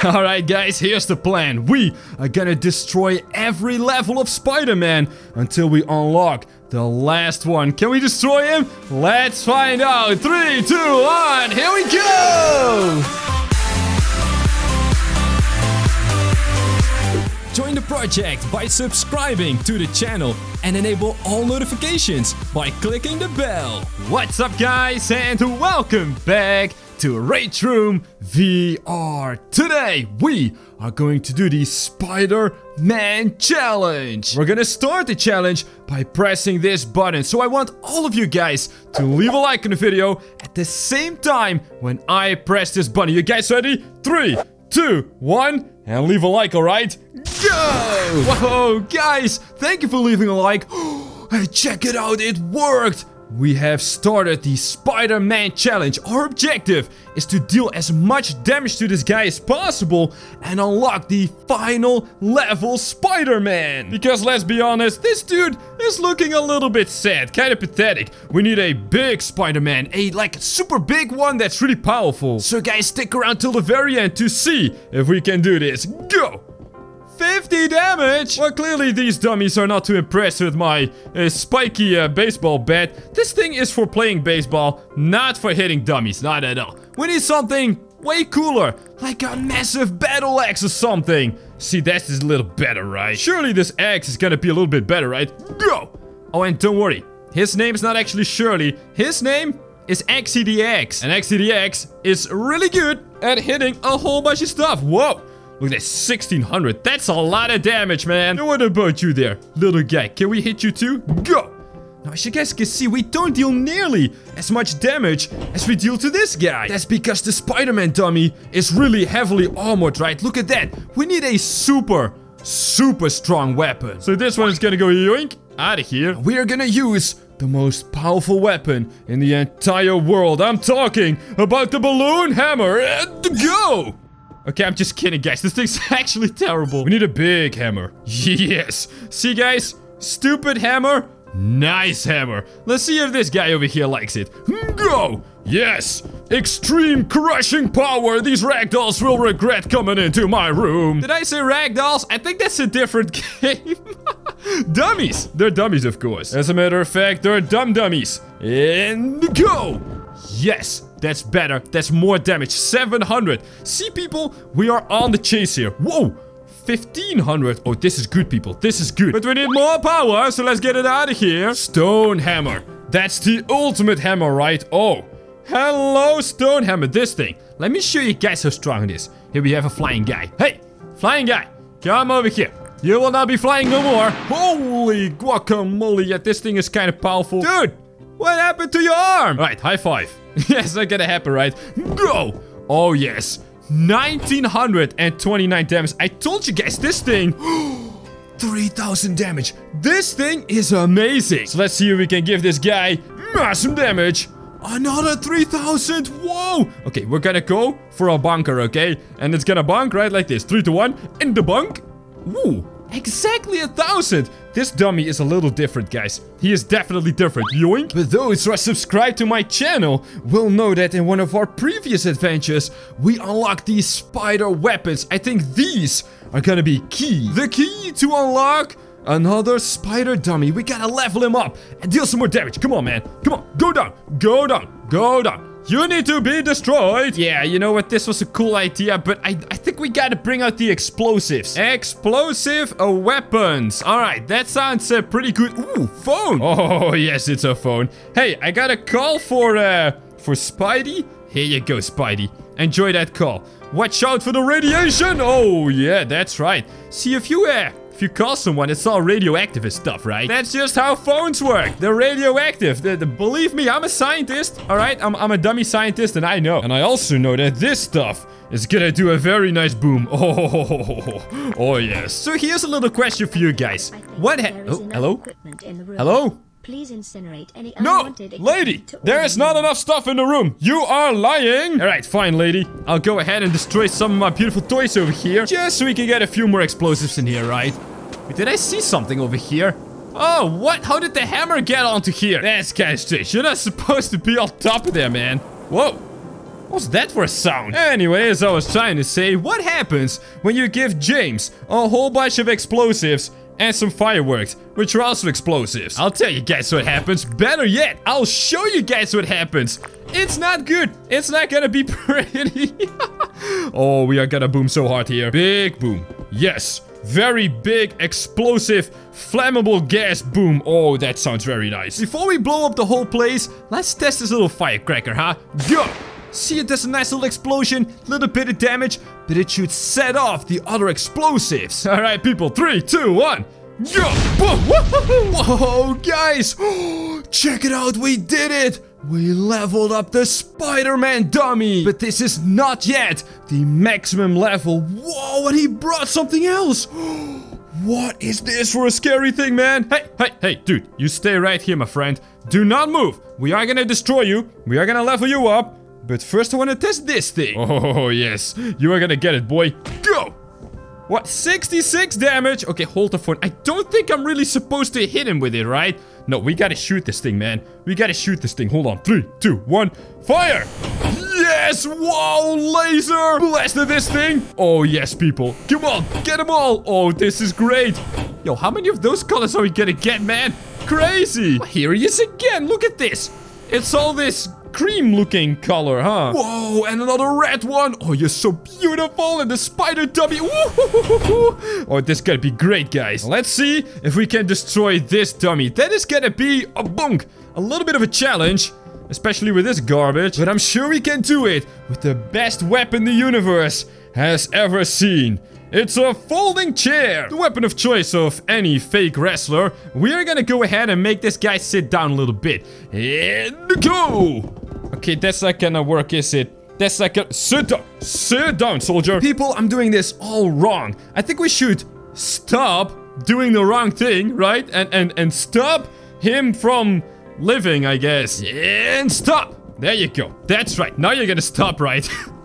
Alright guys, here's the plan. We are gonna destroy every level of Spider-Man until we unlock the last one. Can we destroy him? Let's find out. Three, two, one, here we go! Join the project by subscribing to the channel and enable all notifications by clicking the bell. What's up guys and welcome back to Rage Room VR. Today we are going to do the Spider-Man Challenge. We're gonna start the challenge by pressing this button. So I want all of you guys to leave a like on the video at the same time when I press this button. You guys ready? Three, two, one, and leave a like, alright? Go! Whoa, guys, thank you for leaving a like. Check it out, it worked! We have started the Spider-Man challenge. Our objective is to deal as much damage to this guy as possible and unlock the final level Spider-Man. Because let's be honest, this dude is looking a little bit sad, kind of pathetic. We need a big Spider-Man, a like super big one that's really powerful. So guys, stick around till the very end to see if we can do this. Go! 50 damage! Well, clearly these dummies are not too impressed with my uh, spiky uh, baseball bat. This thing is for playing baseball, not for hitting dummies, not at all. We need something way cooler, like a massive battle axe or something. See, that's a little better, right? Surely this axe is gonna be a little bit better, right? Go! Oh, and don't worry, his name is not actually Shirley. His name is XCDX. And XCDX is really good at hitting a whole bunch of stuff. Whoa! Look at that, 1600. That's a lot of damage, man. And what about you there, little guy? Can we hit you too? Go! Now, as you guys can see, we don't deal nearly as much damage as we deal to this guy. That's because the Spider-Man dummy is really heavily armored, right? Look at that. We need a super, super strong weapon. So this one is gonna go yoink out of here. We are gonna use the most powerful weapon in the entire world. I'm talking about the balloon hammer. And go! Okay, I'm just kidding, guys. This thing's actually terrible. We need a big hammer. Yes. See, guys? Stupid hammer. Nice hammer. Let's see if this guy over here likes it. Go! Yes! Extreme crushing power! These ragdolls will regret coming into my room. Did I say ragdolls? I think that's a different game. dummies! They're dummies, of course. As a matter of fact, they're dumb dummies. And go! Yes! That's better. That's more damage. 700. See, people? We are on the chase here. Whoa! 1500. Oh, this is good, people. This is good. But we need more power, so let's get it out of here. Stone hammer. That's the ultimate hammer, right? Oh. Hello, stone hammer. This thing. Let me show you guys how strong it is. Here we have a flying guy. Hey, flying guy. Come over here. You will not be flying no more. Holy guacamole. Yeah, this thing is kind of powerful. Dude, what happened to your arm? All right, high five. yes, that's gonna happen, right? Go! Oh, yes. 1929 damage. I told you guys, this thing... 3000 damage. This thing is amazing. So let's see if we can give this guy massive damage. Another 3000. Whoa. Okay, we're gonna go for a bunker, okay? And it's gonna bunk right like this. 3 to 1. In the bunk. Ooh. Exactly a thousand! This dummy is a little different, guys. He is definitely different. Yoink! But those who are subscribed to my channel will know that in one of our previous adventures, we unlocked these spider weapons. I think these are gonna be key. The key to unlock another spider dummy. We gotta level him up and deal some more damage. Come on, man. Come on. Go down. Go down. Go down. You need to be destroyed. Yeah, you know what? This was a cool idea, but I, I think we gotta bring out the explosives. Explosive uh, weapons. All right, that sounds uh, pretty good. Ooh, phone. Oh, yes, it's a phone. Hey, I got a call for, uh, for Spidey. Here you go, Spidey. Enjoy that call. Watch out for the radiation. Oh, yeah, that's right. See if you, uh, if you call someone, it's all radioactive and stuff, right? That's just how phones work. They're radioactive. The, the, believe me, I'm a scientist, all right? I'm, I'm a dummy scientist, and I know. And I also know that this stuff is gonna do a very nice boom. Oh, oh yes. So here's a little question for you guys. What ha- Oh, hello? Hello? Please incinerate any No, lady, there is not enough stuff in the room. You are lying. All right, fine, lady. I'll go ahead and destroy some of my beautiful toys over here, just so we can get a few more explosives in here, right? Wait, did I see something over here? Oh, what? How did the hammer get onto here? That's kind of strange. You're not supposed to be on top of there, man. Whoa. What's that for a sound? Anyway, as I was trying to say, what happens when you give James a whole bunch of explosives and some fireworks, which are also explosives. I'll tell you guys what happens. Better yet, I'll show you guys what happens. It's not good. It's not gonna be pretty. oh, we are gonna boom so hard here. Big boom. Yes. Very big, explosive, flammable gas boom. Oh, that sounds very nice. Before we blow up the whole place, let's test this little firecracker, huh? Go! See it does a nice little explosion, little bit of damage, but it should set off the other explosives. All right, people, three, two, one. Go! Whoa, guys! Check it out, we did it! We leveled up the Spider-Man dummy! But this is not yet the maximum level. Whoa, and he brought something else! What is this for a scary thing, man? Hey, hey, hey, dude, you stay right here, my friend. Do not move. We are gonna destroy you. We are gonna level you up. But first I want to test this thing. Oh, yes. You are gonna get it, boy. Go! What? 66 damage? Okay, hold the phone. I don't think I'm really supposed to hit him with it, right? No, we gotta shoot this thing, man. We gotta shoot this thing. Hold on. Three, two, one, fire! Yes! Whoa, laser! Blasted this thing! Oh, yes, people. Come on, get them all! Oh, this is great! Yo, how many of those colors are we gonna get, man? Crazy! Here he is again! Look at this! It's all this cream looking color, huh? Whoa, and another red one. Oh, you're so beautiful. And the spider dummy. Oh, this gonna be great, guys. Let's see if we can destroy this dummy. That is gonna be a bunk. A little bit of a challenge. Especially with this garbage. But I'm sure we can do it with the best weapon the universe has ever seen. It's a folding chair! The weapon of choice of any fake wrestler. We're gonna go ahead and make this guy sit down a little bit. And go! Okay, that's not gonna work, is it? That's not gonna- Sit down! Sit down, soldier! People, I'm doing this all wrong. I think we should stop doing the wrong thing, right? And, and, and stop him from living, I guess. And stop! There you go. That's right. Now you're gonna stop, right?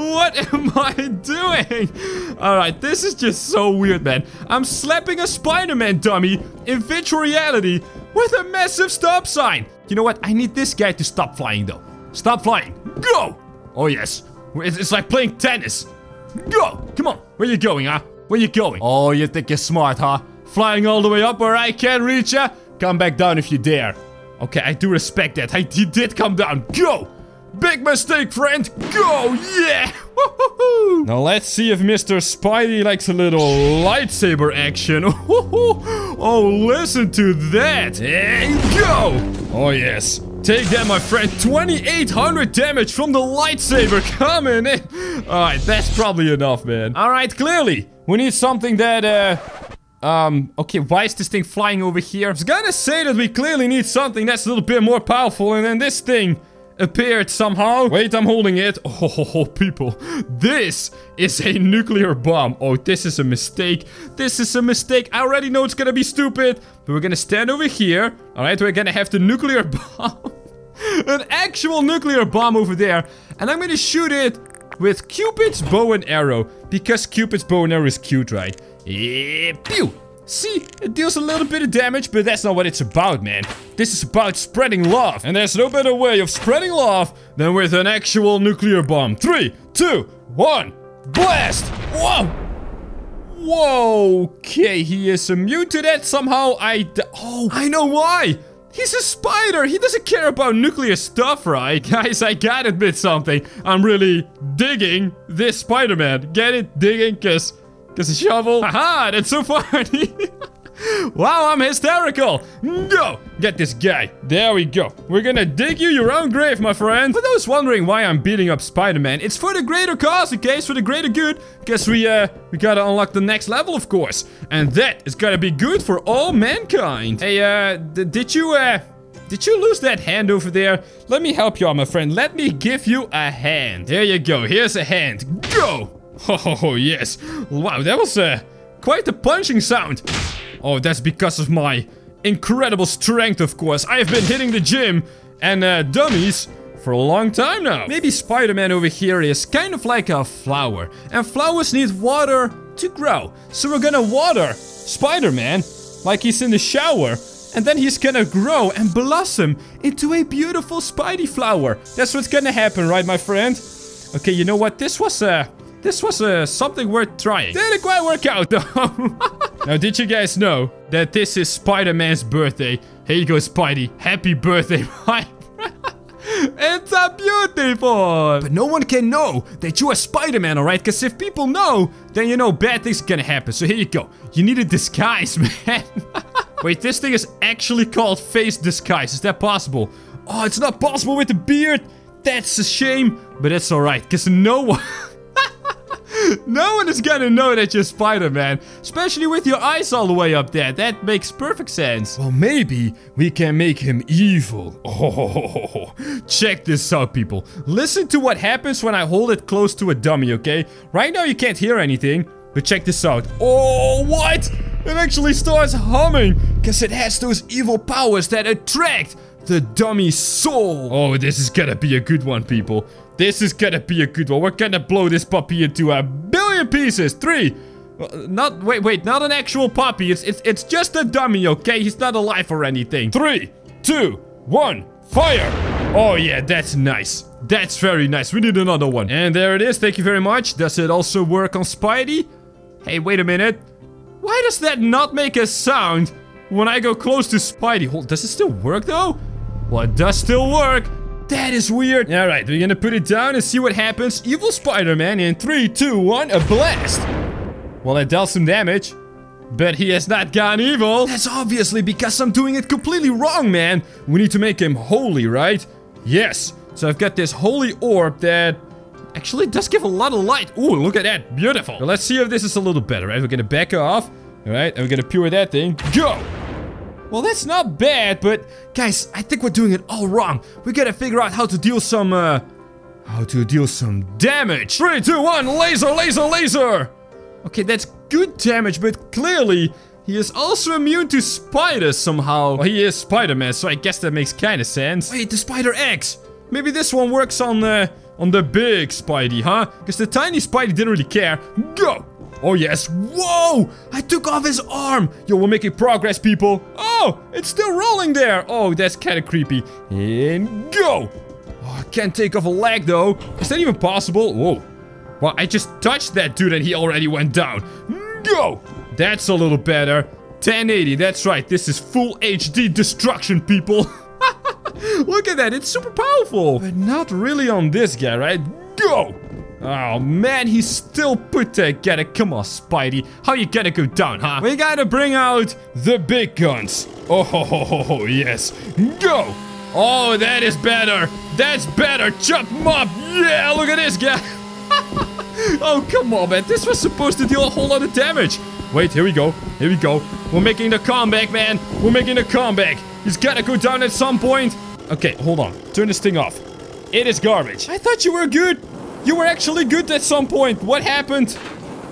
what am I doing? Alright, this is just so weird, man. I'm slapping a Spider-Man dummy in virtual reality with a massive stop sign. You know what? I need this guy to stop flying, though. Stop flying. Go! Oh, yes. It's like playing tennis. Go! Come on. Where you going, huh? Where you going? Oh, you think you're smart, huh? Flying all the way up where I can't reach ya? Come back down if you dare. Okay, I do respect that. I, he did come down. Go! Big mistake, friend! Go! Yeah! now let's see if Mr. Spidey likes a little lightsaber action. oh, listen to that! And go! Oh, yes. Take that, my friend. 2,800 damage from the lightsaber coming in. Alright, that's probably enough, man. Alright, clearly. We need something that, uh... Um, okay, why is this thing flying over here? I was gonna say that we clearly need something that's a little bit more powerful, and then this thing appeared somehow. Wait, I'm holding it. Oh, people. This is a nuclear bomb. Oh, this is a mistake. This is a mistake. I already know it's gonna be stupid. But we're gonna stand over here. Alright, we're gonna have the nuclear bomb. An actual nuclear bomb over there. And I'm gonna shoot it with Cupid's bow and arrow. Because Cupid's bow and arrow is cute, right? Yeah, pew! See, it deals a little bit of damage, but that's not what it's about, man. This is about spreading love. And there's no better way of spreading love than with an actual nuclear bomb. Three, two, one, blast! Whoa! Whoa, okay, he is immune to that somehow. I oh, I know why. He's a spider. He doesn't care about nuclear stuff, right? Guys, I gotta admit something. I'm really digging this Spider-Man. Get it? Digging? Because Cause a shovel. Haha, that's so funny. wow, I'm hysterical. Go, get this guy. There we go. We're gonna dig you your own grave, my friend. For those wondering why I'm beating up Spider-Man, it's for the greater cause, okay? It's for the greater good. Guess we, uh, we gotta unlock the next level, of course. And that is gonna be good for all mankind. Hey, uh, did you, uh... Did you lose that hand over there? Let me help you out, my friend. Let me give you a hand. There you go. Here's a hand. Go! Oh, yes. Wow, that was uh, quite a punching sound. Oh, that's because of my incredible strength, of course. I have been hitting the gym and uh, dummies for a long time now. Maybe Spider-Man over here is kind of like a flower. And flowers need water to grow. So we're gonna water Spider-Man like he's in the shower. And then he's gonna grow and blossom into a beautiful Spidey flower. That's what's gonna happen, right, my friend? Okay, you know what? This was, uh, this was uh, something worth trying. Didn't quite work out, though. now, did you guys know that this is Spider-Man's birthday? Here you go, Spidey. Happy birthday, my it's a beautiful! But no one can know that you are Spider-Man, alright? Because if people know, then you know bad things are gonna happen. So here you go. You need a disguise, man. Wait, this thing is actually called face disguise. Is that possible? Oh, it's not possible with the beard. That's a shame. But it's alright, because no one... no one is gonna know that you're Spider-Man. Especially with your eyes all the way up there. That makes perfect sense. Well, maybe we can make him evil. Oh, check this out, people. Listen to what happens when I hold it close to a dummy, okay? Right now you can't hear anything. But check this out. Oh, what? It actually starts humming. Because it has those evil powers that attract the dummy soul. Oh, this is gonna be a good one, people. This is gonna be a good one. We're gonna blow this puppy into a billion pieces. Three. Uh, not, wait, wait, not an actual puppy. It's, it's, it's just a dummy, okay? He's not alive or anything. Three, two, one, fire. Oh, yeah, that's nice. That's very nice. We need another one. And there it is. Thank you very much. Does it also work on Spidey? Hey, wait a minute. Why does that not make a sound when I go close to Spidey? Hold, does it still work, though? Well, it does still work. That is weird. All right, we're gonna put it down and see what happens. Evil Spider-Man in three, two, one, a blast. Well, it dealt some damage. But he has not gone evil. That's obviously because I'm doing it completely wrong, man. We need to make him holy, right? Yes. So I've got this holy orb that actually does give a lot of light. Ooh, look at that. Beautiful. Let's see if this is a little better, right? We're gonna back off. All right, and we're gonna pure that thing. Go! Well, that's not bad, but guys, I think we're doing it all wrong. We gotta figure out how to deal some, uh, how to deal some damage. Three, two, one, laser, laser, laser! Okay, that's good damage, but clearly, he is also immune to spiders somehow. Well, he is Spider-Man, so I guess that makes kind of sense. Wait, the Spider eggs! Maybe this one works on the, on the big Spidey, huh? Because the tiny Spidey didn't really care. Go! Oh, yes. Whoa! I took off his arm. Yo, we're making progress, people. Oh, Oh, it's still rolling there. Oh, that's kind of creepy. And go! Oh, I can't take off a leg, though. Is that even possible? Whoa. Well, I just touched that dude and he already went down. Go! That's a little better. 1080, that's right. This is full HD destruction, people. Look at that, it's super powerful. But not really on this guy, right? Go! Oh man, he's still put together. Come on, Spidey. How you gonna go down, huh? We gotta bring out the big guns. Oh, ho, ho, ho, yes. Go! Oh, that is better. That's better. Chop him up. Yeah, look at this guy. oh, come on, man. This was supposed to deal a whole lot of damage. Wait, here we go. Here we go. We're making the comeback, man. We're making the comeback. He's gotta go down at some point. Okay, hold on. Turn this thing off. It is garbage. I thought you were good. You were actually good at some point. What happened?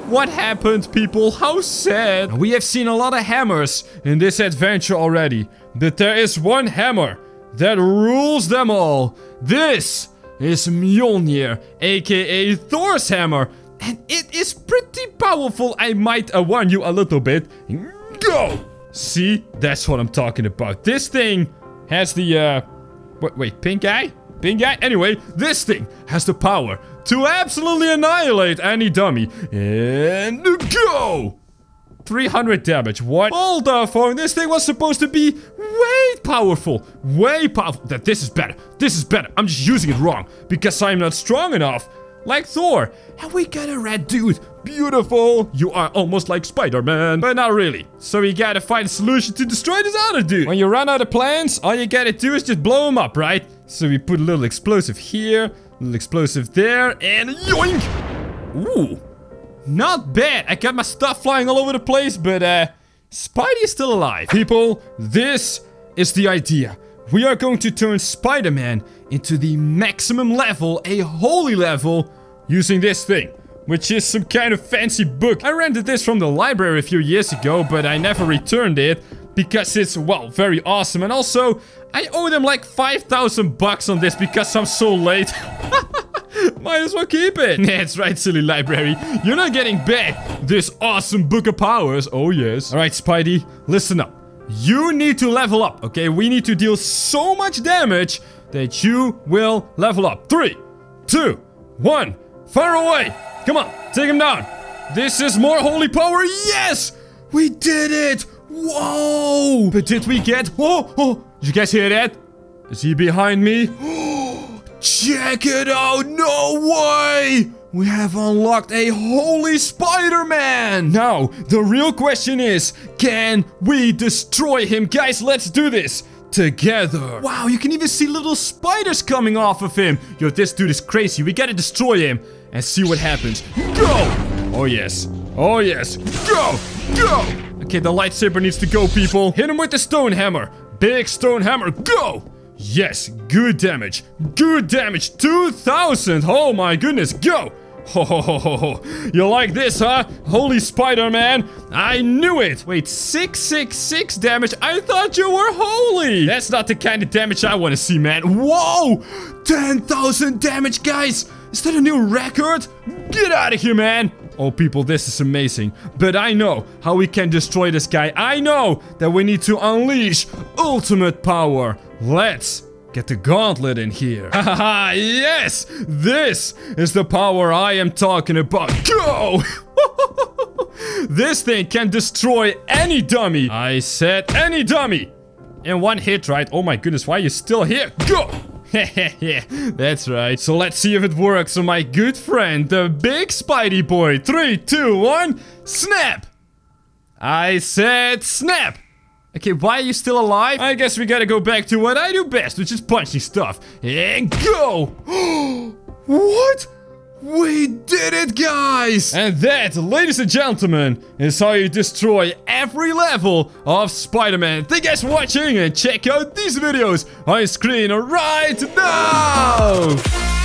What happened, people? How sad. We have seen a lot of hammers in this adventure already. But there is one hammer that rules them all. This is Mjolnir, aka Thor's hammer. And it is pretty powerful, I might uh, warn you a little bit. Go! See? That's what I'm talking about. This thing has the, uh... Wait, wait pink eye? Pink eye? Anyway, this thing has the power to absolutely annihilate any dummy. And go! 300 damage. What? Hold the phone. This thing was supposed to be way powerful. Way powerful. That this is better. This is better. I'm just using it wrong because I'm not strong enough. Like Thor. And we got a red dude. Beautiful. You are almost like Spider-Man. But not really. So we gotta find a solution to destroy this other dude. When you run out of plans, all you gotta do is just blow him up, right? So we put a little explosive here. Little explosive there, and yoink! Ooh, not bad. I got my stuff flying all over the place, but uh, Spidey is still alive. People, this is the idea. We are going to turn Spider-Man into the maximum level, a holy level, using this thing. Which is some kind of fancy book. I rented this from the library a few years ago, but I never returned it because it's, well, very awesome. And also, I owe them like 5,000 bucks on this because I'm so late. Might as well keep it. Yeah, That's right, silly library. You're not getting back this awesome book of powers. Oh, yes. All right, Spidey, listen up. you need to level up, okay? We need to deal so much damage that you will level up. Three, two, one, fire away! Come on, take him down. This is more holy power. Yes! We did it! Whoa! But did we get... Oh, oh! Did you guys hear that? Is he behind me? Check it out! No way! We have unlocked a holy Spider-Man! Now, the real question is, can we destroy him? Guys, let's do this! Together. Wow, you can even see little spiders coming off of him. Yo, this dude is crazy. We gotta destroy him and see what happens. Go! Oh, yes. Oh, yes. Go! Go! Okay, the lightsaber needs to go, people. Hit him with the stone hammer. Big stone hammer. Go! Yes, good damage. Good damage. 2,000. Oh my goodness. Go. Ho ho ho ho ho. You like this, huh? Holy Spider-Man. I knew it. Wait, 666 damage? I thought you were holy. That's not the kind of damage I want to see, man. Whoa. 10,000 damage, guys. Is that a new record? Get out of here, man. Oh, people, this is amazing. But I know how we can destroy this guy. I know that we need to unleash ultimate power. Let's get the gauntlet in here. Haha, yes! This is the power I am talking about. Go! this thing can destroy any dummy. I said any dummy. In one hit, right? Oh my goodness, why are you still here? Go! yeah, that's right. So let's see if it works on my good friend, the big Spidey boy. Three, two, one, snap! I said snap! Okay, why are you still alive? I guess we gotta go back to what I do best, which is punching stuff. And go! what? We did it, guys! And that, ladies and gentlemen, is how you destroy every level of Spider-Man. Thank you guys for watching and check out these videos on screen right now!